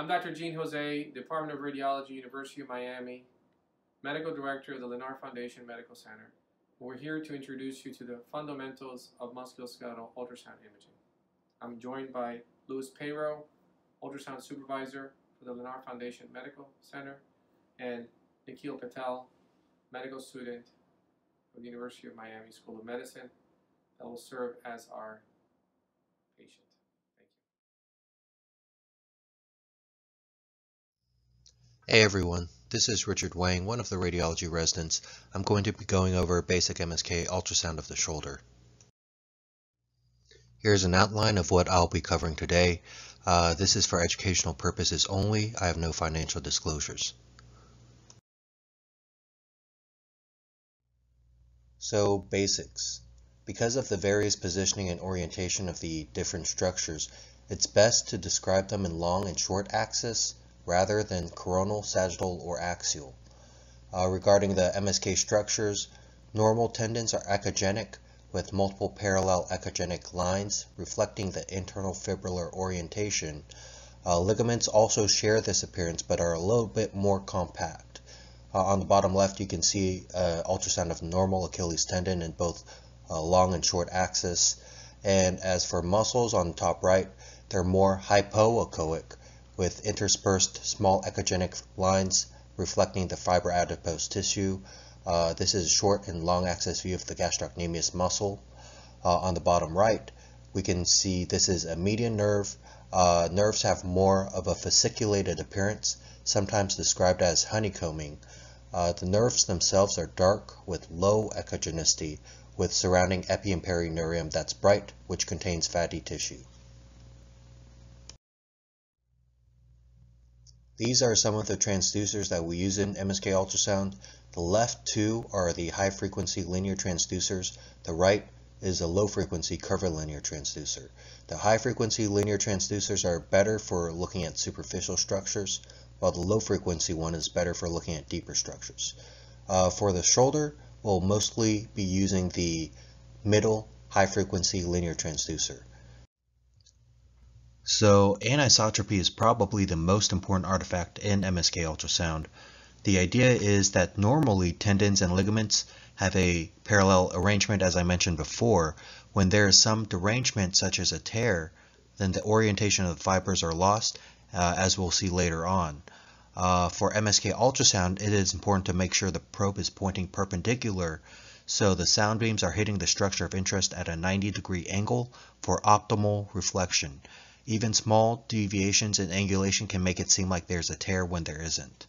I'm Dr. Jean Jose, Department of Radiology, University of Miami, Medical Director of the Lennar Foundation Medical Center. We're here to introduce you to the fundamentals of musculoskeletal ultrasound imaging. I'm joined by Louis Payro, ultrasound supervisor for the Lennar Foundation Medical Center, and Nikhil Patel, medical student of the University of Miami School of Medicine that will serve as our patient. Hey everyone, this is Richard Wang, one of the radiology residents. I'm going to be going over basic MSK ultrasound of the shoulder. Here's an outline of what I'll be covering today. Uh, this is for educational purposes only. I have no financial disclosures. So, basics. Because of the various positioning and orientation of the different structures, it's best to describe them in long and short axis rather than coronal, sagittal, or axial. Uh, regarding the MSK structures, normal tendons are echogenic with multiple parallel echogenic lines reflecting the internal fibrillar orientation. Uh, ligaments also share this appearance but are a little bit more compact. Uh, on the bottom left, you can see uh, ultrasound of normal Achilles tendon in both uh, long and short axis. And as for muscles on the top right, they're more hypoechoic with interspersed small echogenic lines reflecting the fibroadipose tissue. Uh, this is a short and long axis view of the gastrocnemius muscle. Uh, on the bottom right, we can see this is a median nerve. Uh, nerves have more of a fasciculated appearance, sometimes described as honeycombing. Uh, the nerves themselves are dark with low echogenicity, with surrounding epi and perineurium that's bright, which contains fatty tissue. These are some of the transducers that we use in MSK ultrasound. The left two are the high frequency linear transducers. The right is a low frequency curvilinear transducer. The high frequency linear transducers are better for looking at superficial structures while the low frequency one is better for looking at deeper structures. Uh, for the shoulder, we'll mostly be using the middle high frequency linear transducer. So anisotropy is probably the most important artifact in MSK ultrasound. The idea is that normally tendons and ligaments have a parallel arrangement as I mentioned before. When there is some derangement such as a tear, then the orientation of the fibers are lost uh, as we'll see later on. Uh, for MSK ultrasound, it is important to make sure the probe is pointing perpendicular so the sound beams are hitting the structure of interest at a 90 degree angle for optimal reflection. Even small deviations in angulation can make it seem like there's a tear when there isn't.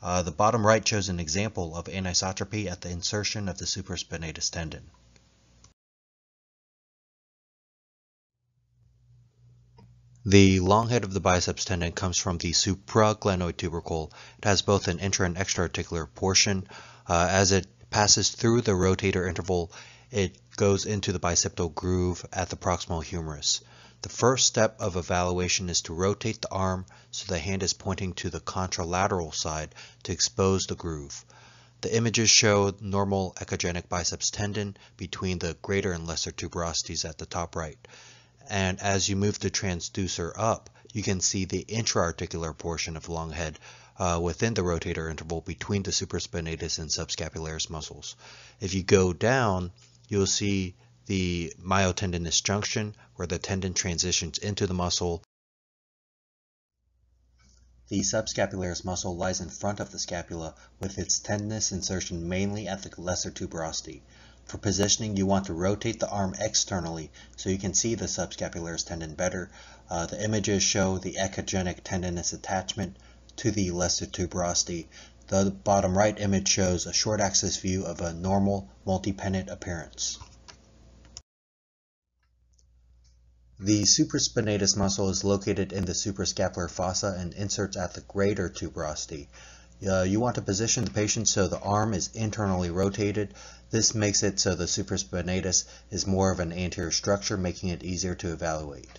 Uh, the bottom right shows an example of anisotropy at the insertion of the supraspinatus tendon. The long head of the biceps tendon comes from the supraglenoid tubercle. It has both an intra and extra-articular portion. Uh, as it passes through the rotator interval, it goes into the bicipital groove at the proximal humerus. The first step of evaluation is to rotate the arm so the hand is pointing to the contralateral side to expose the groove. The images show normal echogenic biceps tendon between the greater and lesser tuberosities at the top right and as you move the transducer up, you can see the intra-articular portion of long head uh, within the rotator interval between the supraspinatus and subscapularis muscles. If you go down, you'll see the myotendinous junction where the tendon transitions into the muscle. The subscapularis muscle lies in front of the scapula with its tendinous insertion mainly at the lesser tuberosity. For positioning, you want to rotate the arm externally so you can see the subscapularis tendon better. Uh, the images show the echogenic tendinous attachment to the lesser tuberosity. The bottom right image shows a short axis view of a normal multi-pennate appearance. The supraspinatus muscle is located in the suprascapular fossa and inserts at the greater tuberosity. Uh, you want to position the patient so the arm is internally rotated. This makes it so the supraspinatus is more of an anterior structure, making it easier to evaluate.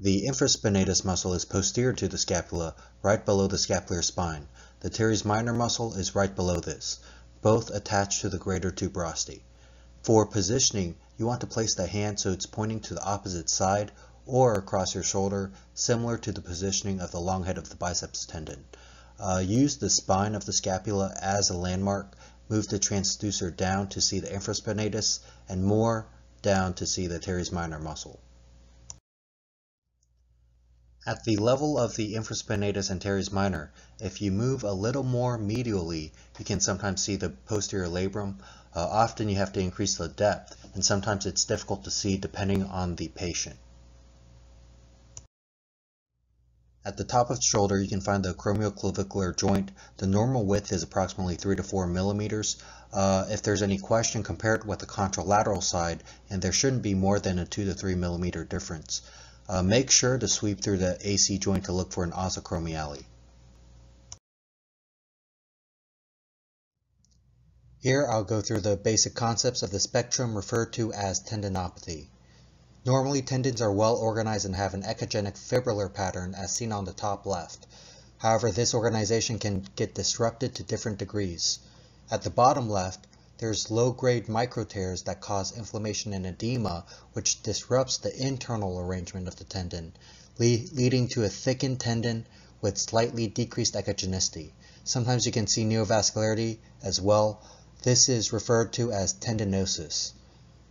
The infraspinatus muscle is posterior to the scapula, right below the scapular spine. The teres minor muscle is right below this, both attached to the greater tuberosity. For positioning, you want to place the hand so it's pointing to the opposite side or across your shoulder, similar to the positioning of the long head of the biceps tendon. Uh, use the spine of the scapula as a landmark. Move the transducer down to see the infraspinatus and more down to see the teres minor muscle. At the level of the infraspinatus and teres minor, if you move a little more medially, you can sometimes see the posterior labrum. Uh, often you have to increase the depth, and sometimes it's difficult to see depending on the patient. At the top of the shoulder, you can find the acromioclavicular joint. The normal width is approximately 3 to 4 millimeters. Uh, if there's any question, compare it with the contralateral side, and there shouldn't be more than a 2 to 3 millimeter difference. Uh, make sure to sweep through the AC joint to look for an os acromiale. Here I'll go through the basic concepts of the spectrum referred to as tendinopathy. Normally tendons are well organized and have an echogenic fibrillar pattern as seen on the top left. However, this organization can get disrupted to different degrees. At the bottom left, there's low-grade microtears that cause inflammation and edema, which disrupts the internal arrangement of the tendon, le leading to a thickened tendon with slightly decreased echogenicity. Sometimes you can see neovascularity as well. This is referred to as tendinosis.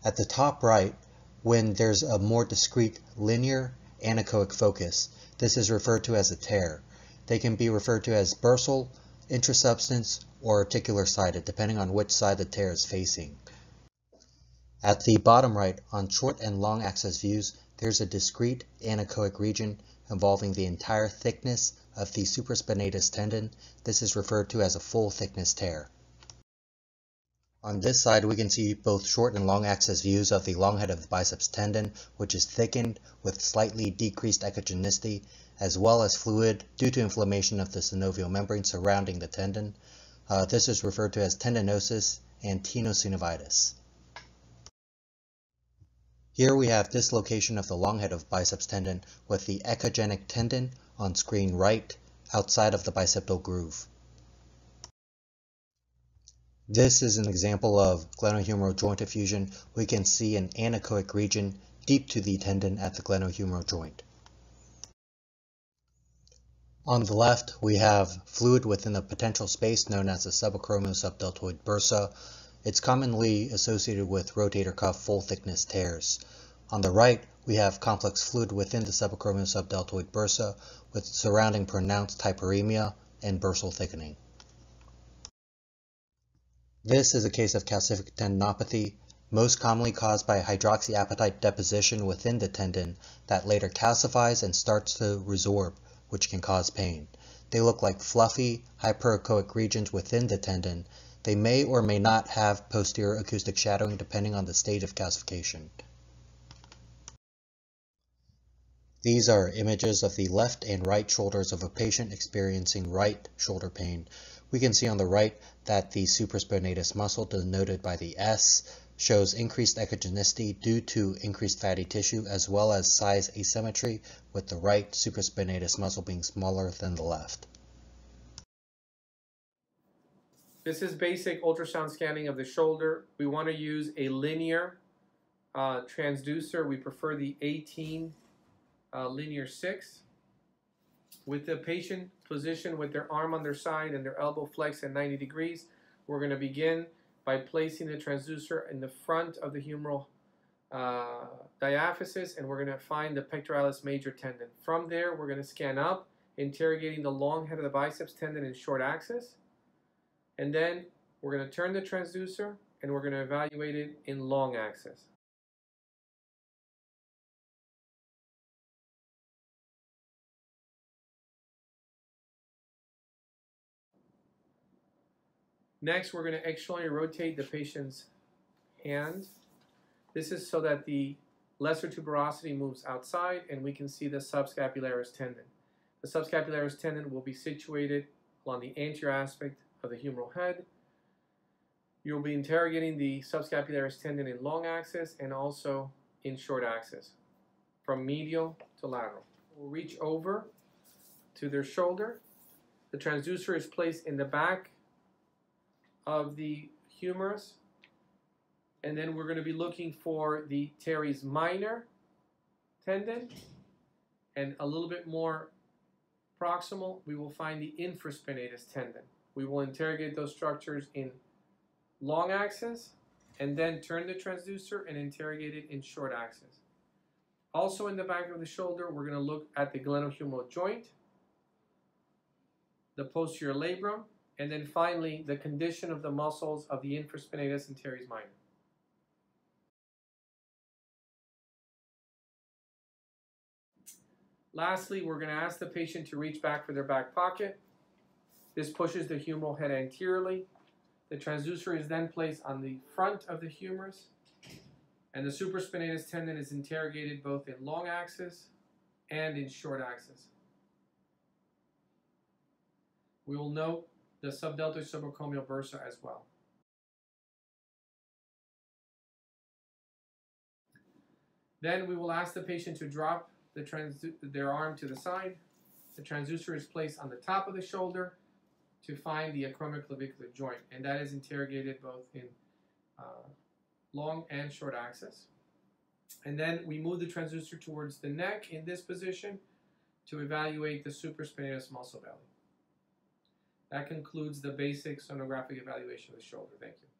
At the top right, when there's a more discrete linear anechoic focus, this is referred to as a tear. They can be referred to as bursal, intrasubstance, or articular sided, depending on which side the tear is facing. At the bottom right, on short and long axis views, there's a discrete anechoic region involving the entire thickness of the supraspinatus tendon. This is referred to as a full thickness tear. On this side, we can see both short and long axis views of the long head of the biceps tendon, which is thickened with slightly decreased echogenicity, as well as fluid due to inflammation of the synovial membrane surrounding the tendon. Uh, this is referred to as tendinosis and tenosynovitis. Here we have dislocation of the long head of biceps tendon with the echogenic tendon on screen right outside of the bicipital groove. This is an example of glenohumeral joint effusion. We can see an anechoic region deep to the tendon at the glenohumeral joint. On the left, we have fluid within the potential space known as the subacromial-subdeltoid bursa. It's commonly associated with rotator cuff full thickness tears. On the right, we have complex fluid within the subacromial-subdeltoid bursa with surrounding pronounced hyperemia and bursal thickening. This is a case of calcific tendinopathy, most commonly caused by hydroxyapatite deposition within the tendon that later calcifies and starts to resorb which can cause pain. They look like fluffy, hyperechoic regions within the tendon. They may or may not have posterior acoustic shadowing depending on the stage of calcification. These are images of the left and right shoulders of a patient experiencing right shoulder pain. We can see on the right that the supraspinatus muscle denoted by the S shows increased echogenicity due to increased fatty tissue as well as size asymmetry with the right supraspinatus muscle being smaller than the left. This is basic ultrasound scanning of the shoulder. We want to use a linear uh, transducer. We prefer the 18 uh, linear 6 with the patient positioned with their arm on their side and their elbow flexed at 90 degrees. We're going to begin by placing the transducer in the front of the humeral uh, diaphysis and we're going to find the pectoralis major tendon. From there we're going to scan up interrogating the long head of the biceps tendon in short axis and then we're going to turn the transducer and we're going to evaluate it in long axis. Next, we're going to externally rotate the patient's hand. This is so that the lesser tuberosity moves outside and we can see the subscapularis tendon. The subscapularis tendon will be situated along the anterior aspect of the humeral head. You'll be interrogating the subscapularis tendon in long axis and also in short axis, from medial to lateral. We'll reach over to their shoulder. The transducer is placed in the back of the humerus. And then we're going to be looking for the teres minor tendon, and a little bit more proximal, we will find the infraspinatus tendon. We will interrogate those structures in long axis and then turn the transducer and interrogate it in short axis. Also in the back of the shoulder, we're going to look at the glenohumeral joint, the posterior labrum, and then finally the condition of the muscles of the infraspinatus and teres minor. Lastly, we're going to ask the patient to reach back for their back pocket. This pushes the humeral head anteriorly. The transducer is then placed on the front of the humerus, and the supraspinatus tendon is interrogated both in long axis and in short axis. We will note the subdeltoid subacromial bursa as well. Then we will ask the patient to drop the their arm to the side. The transducer is placed on the top of the shoulder to find the acromioclavicular joint, and that is interrogated both in uh, long and short axis. And then we move the transducer towards the neck in this position to evaluate the supraspinatus muscle belly. That concludes the basic sonographic evaluation of the shoulder. Thank you.